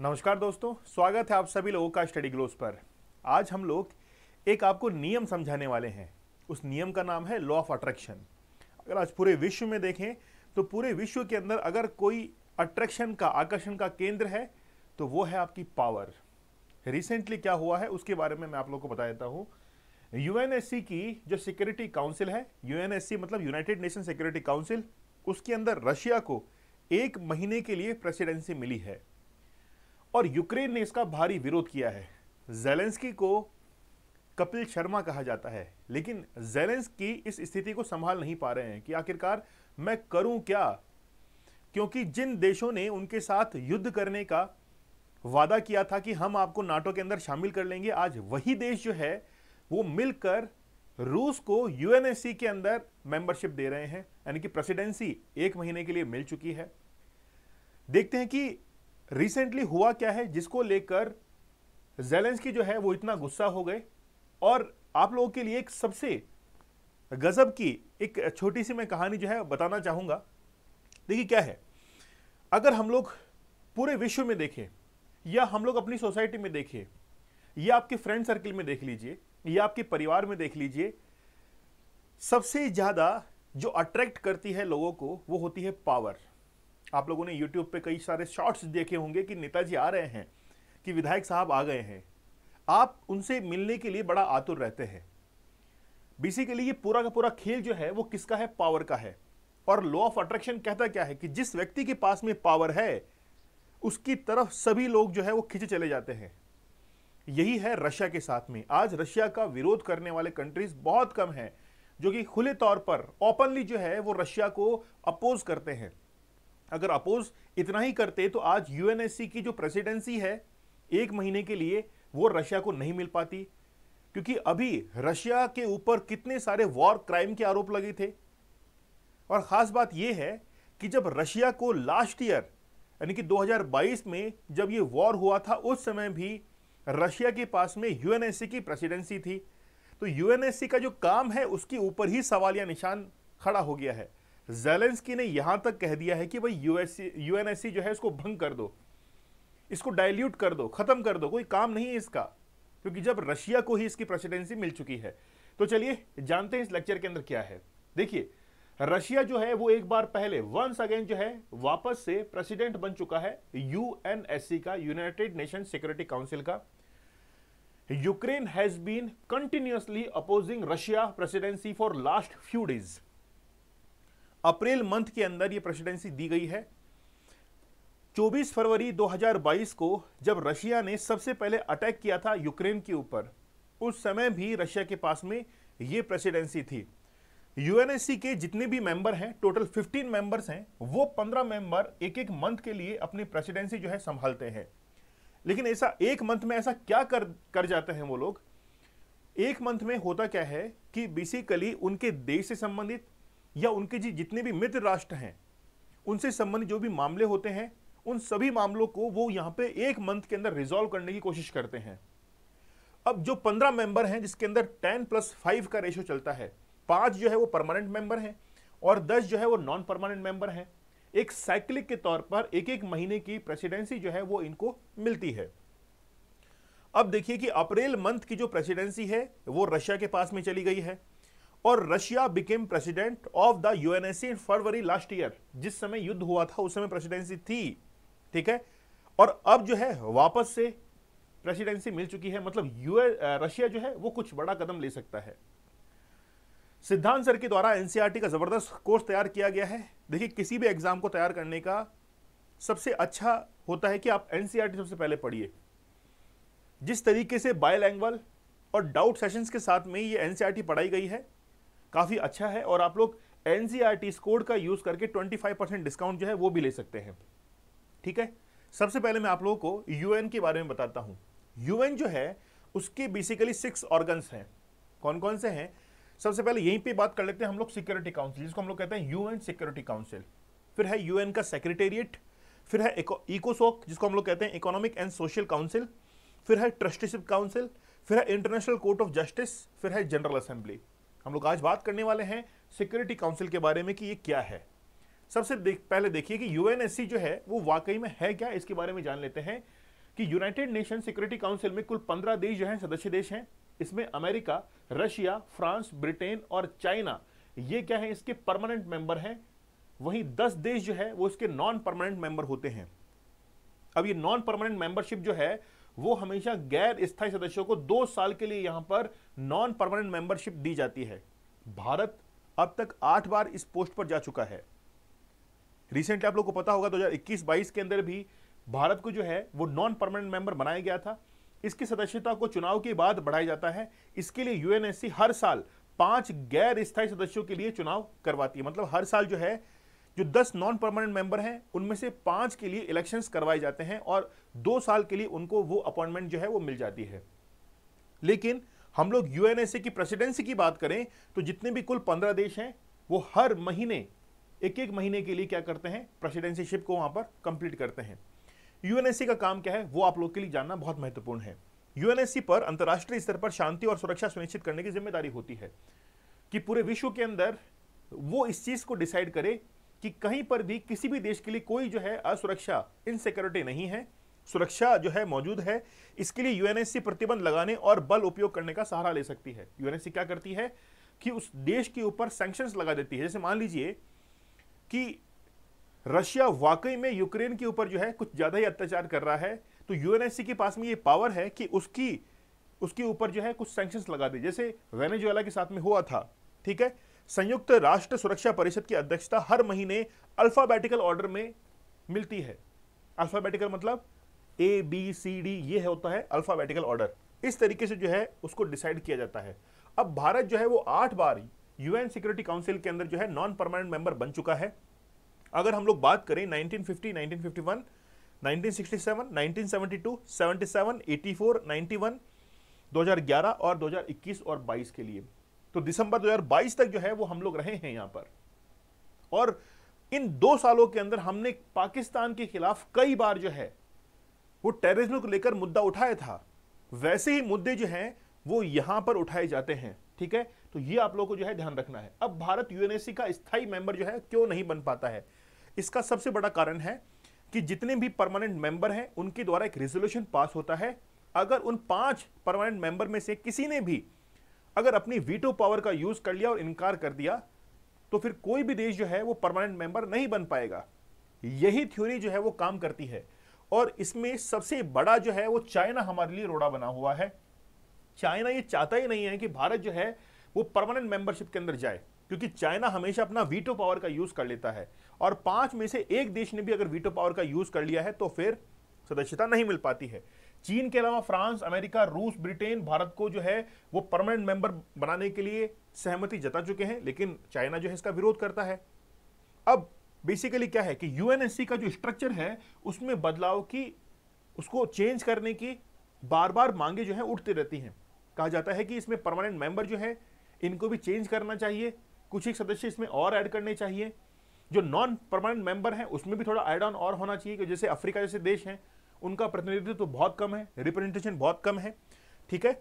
नमस्कार दोस्तों, स्वागत है आप सभी लोगों का स्टडी ग्लोस पर। आज हम लोग एक आपको नियम समझाने वाले हैं। उस नियम का नाम है लॉ ऑफ़ अट्रैक्शन। अगर आज पूरे विश्व में देखें तो पूरे विश्व के अंदर अगर कोई अट्रैक्शन का, आकर्षण का केंद्र है तो वो है आपकी पावर। रिसेंटली क्या हुआ है, उसके बारे में मैं आप लोगों को बता देता हूँ। यूएनएससी की जो सिक्योरिटी काउंसिल है यूएनएससी मतलब यूनाइटेड नेशन सिक्योरिटी काउंसिल उसके अंदर रशिया को एक महीने के लिए प्रेसिडेंसी मिली है। और यूक्रेन ने इसका भारी विरोध किया है। जेलेंस्की को कपिल शर्मा कहा जाता है, लेकिन जेलेंस्की इस स्थिति को संभाल नहीं पा रहे हैं कि आखिरकार मैं करूँ क्या? क्योंकि जिन देशों ने उनके साथ युद्ध करने का वादा किया था कि हम आपको नाटो के अंदर शामिल कर लेंगे, आज वही देश जो है, वो मिलकर रूस को यूएनएससी के अंदर मेंबरशिप दे रहे हैं। यानी कि प्रेसिडेंसी एक महीने के लिए मिल चुकी है। देखते हैं कि रिसेंटली हुआ क्या है जिसको लेकर जेलेंस्की जो है वो इतना गुस्सा हो गए? और आप लोगों के लिए एक सबसे गजब की एक छोटी सी मैं कहानी जो है बताना चाहूँगा। देखिए क्या है? अगर हम लोग पूरे विश्व में देखें, या हम लोग अपनी सोसाइटी में देखें, या आपके फ्रेंड सर्कल में देख लीजिए, या आपके परिवार में देख लीजिए, सबसे ज़्यादा जो अट्रैक्ट करती है लोगों को वो होती है पावर आप लोगों ने यूट्यूब पे कई सारे शॉर्ट्स देखे होंगे कि नेताजी आ रहे हैं, कि विधायक साहब आ गए हैं। आप उनसे मिलने के लिए बड़ा आतुर रहते हैं। बेसिकली ये पूरा का पूरा खेल जो है, वो किसका है? पावर का है। और लॉ ऑफ़ अट्रैक्शन कहता क्या है? कि जिस व्यक्ति के पास में पावर है, उसकी तरफ़ सभी लोग जो है, वो खिंचे चले जाते हैं। यही है रशिया के साथ में। आज रशिया का विरोध करने वाले कंट्रीज़ बहुत कम है, जो कि खुले तौर पर ओपनली जो है, वो रशिया को अपोज करते हैं। अगर अपोज इतना ही करते तो आज यूएनएससी की जो प्रेसिडेंसी है, एक महीने के लिए वो रशिया को नहीं मिल पाती। क्योंकि अभी रशिया के ऊपर कितने सारे वॉर क्राइम के आरोप लगे थे। और खास बात यह है कि जब रशिया को लास्ट ईयर यानी कि 2022 में जब ये वॉर हुआ था, उस समय भी रशिया के पास में यूएनएससी की प्रेसिडेंसी थी। तो यूएनएससी का जो काम है, उसके ऊपर ही सवाल या निशान खड़ा हो गया है। जेलेंस्की ने यहाँ तक कह दिया है कि भाई यूएनएससी जो है इसको भंग कर दो। इसको डाइल्यूट कर दो, खत्म कर दो, कोई काम नहीं है इसका। क्योंकि जब रशिया को ही इसकी प्रेसिडेंसी मिल चुकी है। तो चलिए, जानते हैं इस लेक्चर के अंदर क्या है। देखिए, रशिया जो है वो एक बार पहले वंस अगेन जो है, वापस से प्रेसिडेंट बन चुका है यूएनएससी का यूनाइटेड नेशन सिक्योरिटी काउंसिल का। Ukraine has been continuously opposing Russia presidency for last few days April month के अंदर यह प्रेसिडेंसी दी गई है। 24 फरवरी 2022 को जब रशिया ने सबसे पहले अटैक किया था यूक्रेन के ऊपर, उस समय भी रशिया के पास में यह प्रेसिडेंसी थी। यूएनएससी के जितने भी मेंबर हैं, टोटल 15 मेंबर्स हैं, वो 15 मेंबर एक एक मंथ के लिए अपनी प्रेसिडेंसी जो है संभालते हैं। लेकिन ऐसा एक मंथ में ऐसा क्या कर कर जाते हैं वो लोग? एक मंथ में होता क्या है कि बेसिकली उनके देश से संबंधित या उनके जी जितने भी मित्र राष्ट्र हैं, उनसे संबंधित जो भी मामले होते हैं, उन सभी मामलों को वो यहाँ पे एक मंथ के अंदर रिजॉल्व करने की कोशिश करते हैं। अब जो पंद्रह मेंबर हैं, जिसके अंदर टेन प्लस फाइव का रेशो चलता है, पाँच जो है वो परमानेंट मेंबर हैं और दस जो है वो नॉन परमानेंट मेंबर हैं। एक साइक्लिक के तौर पर एक एक महीने की प्रेसिडेंसी जो है वो इनको मिलती है। अब देखिए कि अप्रैल मंथ की जो प्रेसिडेंसी है, वो रशिया के पास में चली गई है। और Russia became president of the UNSC in February last year जिस समय युद्ध हुआ था, उस समय प्रेसिडेंसी थी। ठीक है? और अब जो है, वापस से प्रेसिडेंसी मिल चुकी है। मतलब यूए रशिया जो है, वो कुछ बड़ा कदम ले सकता है। सिद्धांत सर के द्वारा एनसीआरटी का ज़बरदस्त कोर्स तैयार किया गया है। देखिए, किसी भी एग्ज़ाम को तैयार करने का सबसे अच्छा होता है कि आप एनसीआरटी सबसे पहले पढ़िए। जिस तरीके से बायोलैंग्वल और डाउट सेशंस के साथ में ये एनसीआरटी पढ़ाई गई है काफ़ी अच्छा है और आप लोग एनसीआरटी कोड का यूज़ करके 25 परसेंट डिस्काउंट जो है वो भी ले सकते हैं। ठीक है? सबसे पहले मैं आप लोगों को यूएन के बारे में बताता हूँ। यूएन जो है, उसके बेसिकली सिक्स ऑर्गन्स हैं। कौन कौन से हैं? सबसे पहले यहीं पे बात कर लेते हैं हम लोग सिक्योरिटी काउंसिल जिसको हम लोग कहते हैं यूएन सिक्योरिटी काउंसिल फिर है यूएन का सेक्रेटेरिएट फिर है इकोसोक जिसको हम लोग कहते हैं इकोनॉमिक एंड सोशल काउंसिल फिर है ट्रस्टीशिप काउंसिल फिर है इंटरनेशनल कोर्ट ऑफ़ जस्टिस फिर है जनरल असेंबली हम लोग आज बात करने वाले हैं सिक्योरिटी काउंसिल के बारे में कि ये क्या है। सबसे देख, पहले देखिए कि यूएनएससी जो है वो वाकई में है क्या? इसके बारे में जान लेते हैं कि यूनाइटेड नेशन सिक्योरिटी काउंसिल में कुल पंद्रह देश जो हैं सदस्य देश हैं। इसमें अमेरिका रशिया फ्रांस ब्रिटेन और चाइना ये क्या है? इसके परमानेंट मेंबर हैं। वहीं दस देश जो है वो इसके नॉन परमानेंट मेंबर होते हैं। अब ये नॉन परमानेंट मेंबरशिप जो है वो हमेशा गैर स्थायी सदस्यों को दो साल के लिए यहाँ पर नॉन परमानेंट मेंबरशिप दी जाती है। भारत अब तक आठ बार इस पोस्ट पर जा चुका है। रिसेंटली आप लोग को पता होगा 2021-22 के अंदर भी भारत को जो है, वो नॉन परमानेंट मेंबर बनाया गया था। इसकी सदस्यता को चुनाव के बाद बढ़ाया जाता है। इसके लिए यूएनएससी हर साल पाँच गैर स्थायी सदस्यों के लिए चुनाव करवाती है। मतलब हर साल जो है जो दस नॉन परमानेंट मेंबर हैं, उनमें से पाँच के लिए इलेक्शंस करवाए जाते हैं और दो साल के लिए उनको वो अपॉइंटमेंट जो है वो मिल जाती है। लेकिन हम लोग यूएनएसए की प्रेसिडेंसी की बात करें तो जितने भी कुल पंद्रह देश हैं, वो हर महीने एक एक महीने के लिए क्या करते हैं प्रेसिडेंसीशिप को वहाँ पर कंप्लीट करते हैं। यूएनएससी का काम क्या है, वो आप लोग के लिए जानना बहुत महत्वपूर्ण है। यूएनएससी पर अंतर्राष्ट्रीय स्तर पर शांति और सुरक्षा सुनिश्चित करने की ज़िम्मेदारी होती है कि पूरे विश्व के अंदर वो इस चीज़ को डिसाइड करे कि कहीं पर भी किसी भी देश के लिए कोई जो है असुरक्षा इनसिक्योरिटी नहीं है। सुरक्षा जो है मौजूद है। इसके लिए यूएनएससी प्रतिबंध लगाने और बल उपयोग करने का सहारा ले सकती है। यूएनएससी क्या करती है कि उस देश के ऊपर सैंक्शंस लगा देती है। जैसे मान लीजिए कि रशिया वाकई में यूक्रेन के ऊपर जो है कुछ ज़्यादा ही अत्याचार कर रहा है। तो यूएनएससी के पास में ये पावर है कि उसकी, उसके ऊपर जो है कुछ सैंक्शंस लगा दे। जैसे वेनेजुएला के साथ में हुआ था, ठीक है? संयुक्त राष्ट्र सुरक्षा परिषद की अध्यक्षता हर महीने अल्फाबेटिकल ऑर्डर में मिलती है। अल्फाबेटिकल मतलब ए बी सी डी ये होता है अल्फाबेटिकल ऑर्डर। इस तरीके से जो है उसको डिसाइड किया जाता है। अब भारत जो है वो आठ बार यूएन सिक्योरिटी काउंसिल के अंदर जो है नॉन परमानेंट मेंबर बन चुका है। अगर हम लोग बात करें 1950, 1951, 1967, 1972, 77, 84, 91, 2011 और 2021 और 22 के लिए। तो दिसंबर 2022 तक जो है वो हम लोग रहे हैं यहाँ पर। और इन दो सालों के अंदर हमने पाकिस्तान के खिलाफ कई बार जो है वो टेररिज्म को लेकर मुद्दा उठाया था। वैसे ही मुद्दे जो हैं वो यहाँ पर उठाए जाते हैं, ठीक है? तो ये आप लोगों को जो है ध्यान रखना है। अब भारत यूएनएससी का स्थायी मेंबर जो है क्यों नहीं बन पाता है? इसका सबसे बड़ा कारण है कि जितने भी परमानेंट मेंबर हैं, उनके द्वारा एक रेजोल्यूशन पास होता है। अगर उन पाँच परमानेंट मेंबर में से किसी ने भी अगर अपनी वीटो पावर का यूज़ कर लिया और इनकार कर दिया तो फिर कोई भी देश जो है वो परमानेंट मेंबर नहीं बन पाएगा। यही थ्योरी जो है वो काम करती है। और इसमें सबसे बड़ा जो है वो चाइना हमारे लिए रोड़ा बना हुआ है। चाइना ये चाहता ही नहीं है कि भारत जो है वो परमानेंट मेंबरशिप के अंदर जाए, क्योंकि चाइना हमेशा अपना वीटो पावर का यूज़ कर लेता है। और पाँच में से एक देश ने भी अगर वीटो पावर का यूज़ कर लिया है तो फिर सदस्यता नहीं मिल पाती है। चीन के अलावा फ्रांस, अमेरिका, रूस, ब्रिटेन, भारत को जो है वो परमानेंट मेंबर बनाने के लिए सहमति जता चुके हैं, लेकिन चाइना जो है इसका विरोध करता है। अब बेसिकली क्या है कि यूएनएससी का जो स्ट्रक्चर है, उसमें बदलाव की, उसको चेंज करने की बार बार मांगे जो है उठती रहती हैं। कहा जाता है कि इसमें परमानेंट मेंबर जो है, इनको भी चेंज करना चाहिए, कुछ एक सदस्य इसमें और ऐड करने चाहिए। जो नॉन परमानेंट मेंबर हैं, उसमें भी थोड़ा एड ऑन और होना चाहिए कि जैसे अफ्रीका जैसे देश हैं उनका प्रतिनिधित्व तो बहुत कम है रिप्रेजेंटेशन बहुत कम है, ठीक है?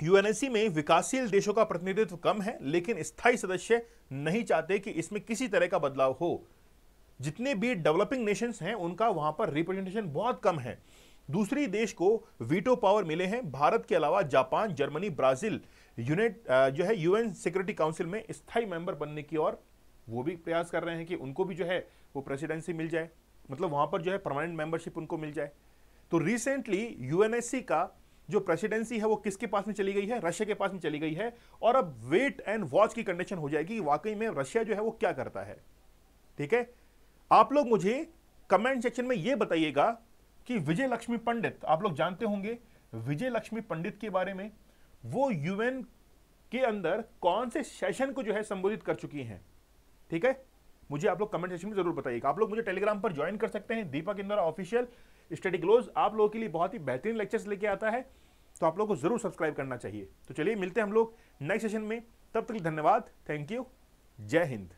यूएनएससी में विकासशील देशों का प्रतिनिधित्व कम है, लेकिन स्थायी सदस्य नहीं चाहते कि इसमें किसी तरह का बदलाव हो। जितने भी डेवलपिंग नेशंस हैं, उनका वहाँ पर रिप्रेजेंटेशन बहुत कम है। दूसरी देश को वीटो पावर मिले हैं। भारत के अलावा जापान, जर्मनी, ब्राज़ील यूनिट जो है यूएन सिक्योरिटी काउंसिल में स्थायी मेंबर बनने की और वो भी प्रयास कर रहे हैं कि उनको भी जो है वो प्रेसिडेंसी मिल जाए। मतलब वहाँ पर जो है परमानेंट मेंबरशिप उनको मिल जाए। तो रिसेंटली यूएनएससी का जो प्रेसिडेंसी है वो किसके पास में चली गई है? रशिया के पास में चली गई है। और अब वेट एंड वॉच की कंडीशन हो जाएगी वाकई में रशिया जो है वो क्या करता है। ठीक है? आप लोग मुझे कमेंट सेक्शन में ये बताइएगा कि विजय लक्ष्मी पंडित, आप लोग जानते होंगे विजय लक्ष्मी पंडित के बारे में वो यूएन के अंदर कौन से सेशन को जो है संबोधित कर चुकी हैं। ठीक है? मुझे आप लोग कमेंट सेक्शन में ज़रूर बताइएगा। आप लोग मुझे टेलीग्राम पर ज्वाइन कर सकते हैं। Deepak Indora official study glows आप लोगों के लिए बहुत ही बेहतरीन लेक्चर्स लेके आता है तो आप लोगों को ज़रूर सब्सक्राइब करना चाहिए। तो चलिए मिलते हैं हम लोग नेक्स्ट सेशन में, तब तक धन्यवाद, थैंक यू, जय हिंद।